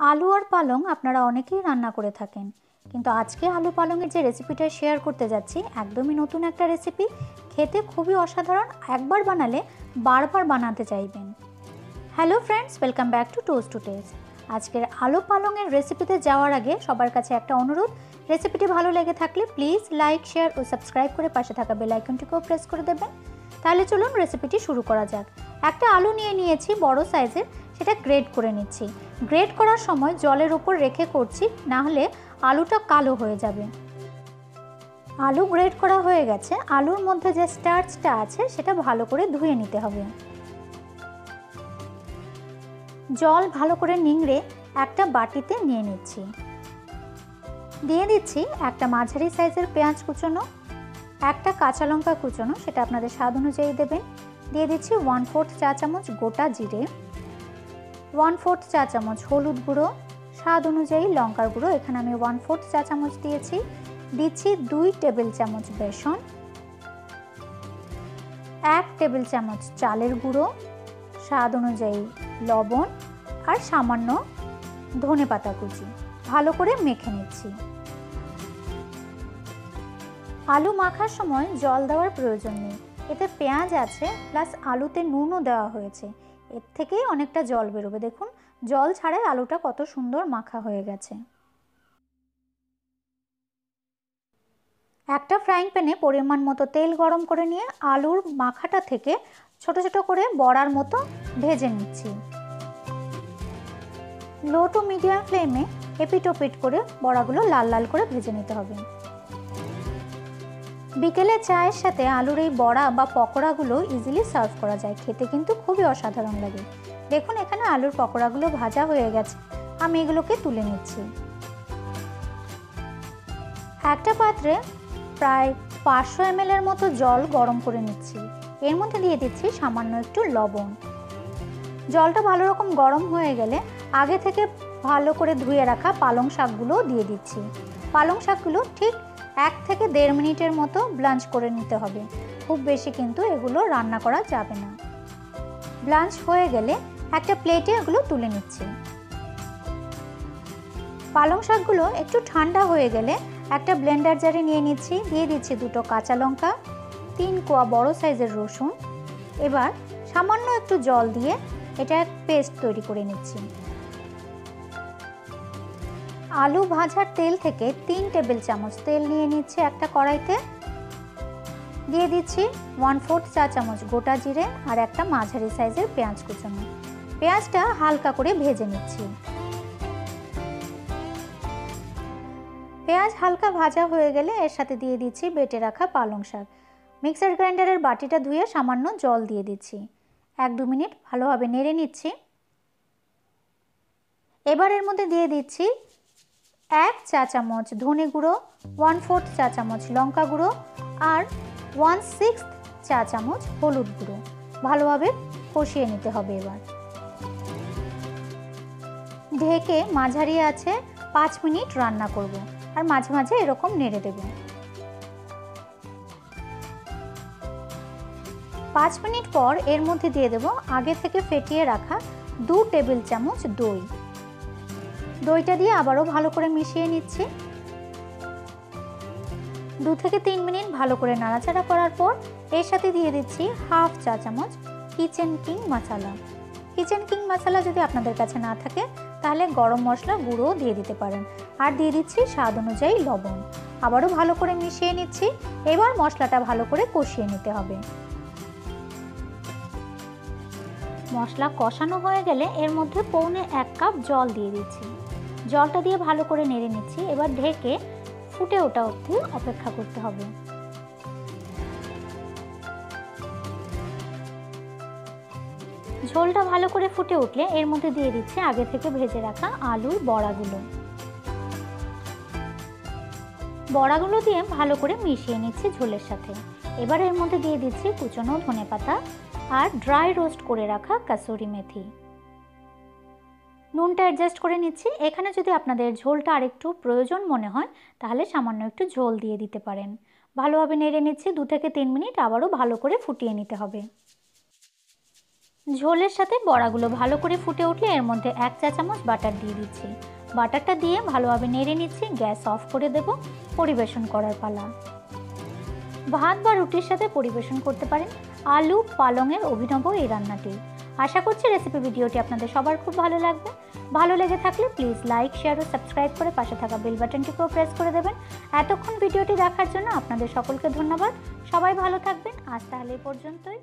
আলু আর পালং আপনারা অনেকেই রান্না করে থাকেন। কিন্তু আজকে আলু পালংয়ের যে রেসিপিটা শেয়ার করতে যাচ্ছি, একদমই নতুন একটা রেসিপি খেতে খুবই অসাধারণ, একবার বানালে বারবার বানাতে চাইবেন। Hello friends welcome back to toast to taste আজকের আলু পালংয়ের রেসিপিতে যাওয়ার আগে সবার কাছে একটা অনুরোধ রেসিপিটি ভালো লেগে থাকলে প্লিজ লাইক শেয়ার ও সাবস্ক্রাইব করে পাশে থাকা বেল আইকনটিকেও প্রেস করে দেবেন। তাহলে চলুন রেসিপিটি শুরু করা যাক। একটা আলু নিয়ে নিয়েছি, বড় সাইজের সেটা গ্রেড করে নিচ্ছি। গ্রেড করার সময় জলের উপর রেখে করছি, না হলে আলুটা কালো হয়ে যাবে। আলু গ্রেড করা হয়ে গেছে। আলুর মধ্যে যে স্টার্চটা আছে, সেটা ভালো করে ধুয়ে নিতে হবে। জল ভালো করে নিংড়ে একটা বাটিতে নিয়ে নিচ্ছি। দিয়ে দিচ্ছি একটা মাঝারি সাইজের পেঁয়াজ কুচোনো, একটা কাঁচা লঙ্কা কুচোনো, সেটা আপনাদের স্বাদ অনুযায়ী দেবেন। দিয়ে দিচ্ছি ওয়ান ফোর্থ চা চামচ গোটা জিরে। ওয়ান ফোর্থ চা চামচ হলুদ গুঁড়ো। স্বাদ অনুযায়ী লঙ্কার গুঁড়ো। এখানে আমি ওয়ান ফোর্থ চা চামচ দিয়েছি। দিচ্ছি দুই টেবিল চামচ বেসন। এক টেবিল চামচ চালের গুঁড়ো। স্বাদ অনুযায়ী লবণ আর সামান্য ধনে পাতা কুচি। ভালো করে মেখে নিচ্ছি। আলু মাখার সময় জল দেওয়ার প্রয়োজন নেই। এতে পেঁয়াজ আছে, প্লাস আলুতে নুনও দেওয়া হয়েছে। এর থেকেই অনেকটা জল বেরোবে। দেখুন, জল ছাড়াই আলুটা কত সুন্দর মাখা হয়ে গেছে। একটা ফ্রাইং প্যানে পরিমাণ মতো তেল গরম করে নিয়ে আলুর মাখাটা থেকে ছোট ছোট করে বড়ার মতো ভেজে নিচ্ছি। লো টু মিডিয়াম ফ্লেমে এপিটোপিট করে বড়াগুলো লাল লাল করে ভেজে নিতে হবে। বিকেলে চায়ের সাথে আলুর এই বড়া বা পকোড়াগুলো ইজিলি সার্ভ করা যায়। খেতে কিন্তু খুবই অসাধারণ লাগে। দেখুন, এখানে আলুর পকোড়াগুলো ভাজা হয়ে গেছে। আমি এগুলোকে তুলে নিচ্ছি। একটা পাত্রে প্রায় পাঁচশো এম এর মতো জল গরম করে নিচ্ছি। এর মধ্যে দিয়ে দিচ্ছি সামান্য একটু লবণ। জলটা ভালো রকম গরম হয়ে গেলে আগে থেকে ভালো করে ধুয়ে রাখা পালং শাকগুলো দিয়ে দিচ্ছি। পালং শাকগুলো ঠিক এক থেকে দেড় মিনিটের মতো ব্লাঞ্চ করে নিতে হবে। খুব বেশি কিন্তু এগুলো রান্না করা যাবে না। ব্লাঞ্চ হয়ে গেলে একটা প্লেটে এগুলো তুলে নিচ্ছি। পালং শাকগুলো একটু ঠান্ডা হয়ে গেলে একটা ব্লেন্ডার জারে নিয়ে নিচ্ছি। দিয়ে দিচ্ছি দুটো কাঁচা লঙ্কা, তিন কোয়া বড় সাইজের রসুন। এবার সামান্য একটু জল দিয়ে এটা পেস্ট তৈরি করে নিচ্ছি। আলু ভাজার তেল থেকে তিন টেবিল চামচ তেল নিয়ে নিচ্ছি একটা কড়াইতে। দিয়ে দিচ্ছি ওয়ান ফোর্থ চা চামচ গোটা জিরে আর একটা মাঝারি সাইজের পেঁয়াজ কুচানো। পেঁয়াজটা হালকা করে ভেজে নিচ্ছি। পেঁয়াজ হালকা ভাজা হয়ে গেলে এর সাথে দিয়ে দিচ্ছি বেটে রাখা পালং শাক। মিক্সার গ্রাইন্ডারের বাটিটা ধুয়ে সামান্য জল দিয়ে দিচ্ছি। এক দু মিনিট ভালোভাবে নেড়ে নিচ্ছি। এবার এর মধ্যে দিয়ে দিচ্ছি এক চা চামচ ধনে গুঁড়ো ওয়ান ফোর্থ চা চামচ লঙ্কা গুঁড়ো আর ওয়ান সিক্স চা চামচ হলুদ গুঁড়ো। ভালোভাবে কষিয়ে নিতে হবে এবার। ঢেকে মাঝারি আছে পাঁচ মিনিট রান্না করব আর মাঝে মাঝে এরকম নেড়ে দেব। পাঁচ মিনিট পর এর মধ্যে দিয়ে দেব আগে থেকে ফেটিয়ে রাখা দু টেবিল চামচ দই। দইটা দিয়ে আবারও ভালো করে মিশিয়ে নিচ্ছি। দু থেকে তিন মিনিট ভালো করে নাড়াচাড়া করার পর এর সাথে দিয়ে দিচ্ছি হাফ চা চামচ Kitchen King Masala Kitchen King Masala যদি আপনাদের কাছে না থাকে, তাহলে গরম মশলা গুঁড়োও দিয়ে দিতে পারেন। আর দিয়ে দিচ্ছি স্বাদ অনুযায়ী লবণ। আবারও ভালো করে মিশিয়ে নিচ্ছি। এবার মশলাটা ভালো করে কষিয়ে নিতে হবে। মশলা কষানো হয়ে গেলে এর মধ্যে পৌনে এক কাপ জল দিয়ে দিচ্ছি। জলটা দিয়ে ভালো করে নেড়ে নিচ্ছি। এবার ঢেকে ফুটে ওঠা অবধি অপেক্ষা করতে হবে। ঝোলটা ভালো করে ফুটে উঠলে এর মধ্যে দিয়ে দিচ্ছি আগে থেকে ভেজে রাখা আলুর বড়াগুলো। বড়াগুলো দিয়ে ভালো করে মিশিয়ে নিচ্ছি ঝোলের সাথে। এবার এর মধ্যে দিয়ে দিচ্ছি কুচনো ধনে পাতা আর ড্রাই রোস্ট করে রাখা কাসুরি মেথি। নুনটা অ্যাডজাস্ট করে নিচ্ছি। এখানে যদি আপনাদের ঝোলটা আরেকটু প্রয়োজন মনে হয়, তাহলে সামান্য একটু ঝোল দিয়ে দিতে পারেন। ভালোভাবে নেড়ে নিচ্ছি, দু থেকে তিন মিনিট আবারও ভালো করে ফুটিয়ে নিতে হবে। ঝোলের সাথে বড়াগুলো ভালো করে ফুটে উঠলে এর মধ্যে এক চা চামচ বাটার দিয়ে দিচ্ছি। বাটারটা দিয়ে ভালোভাবে নেড়ে নিচ্ছি, গ্যাস অফ করে দেব পরিবেশন করার পালা। ভাত বা রুটির সাথে পরিবেশন করতে পারেন। আলু পালংয়ের অভিনব এই রান্নাটি। আশা করছি রেসিপি ভিডিওটি আপনাদের সবার খুব ভালো লাগবে। ভালো লেগে থাকলে প্লিজ লাইক শেয়ার ও সাবস্ক্রাইব করে পাশে থাকা বেল বাটনটিকেও প্রেস করে দেবেন। এতক্ষণ ভিডিওটি দেখার জন্য আপনাদের সকলকে ধন্যবাদ। সবাই ভালো থাকবেন। আজ তাহলে এই পর্যন্তই।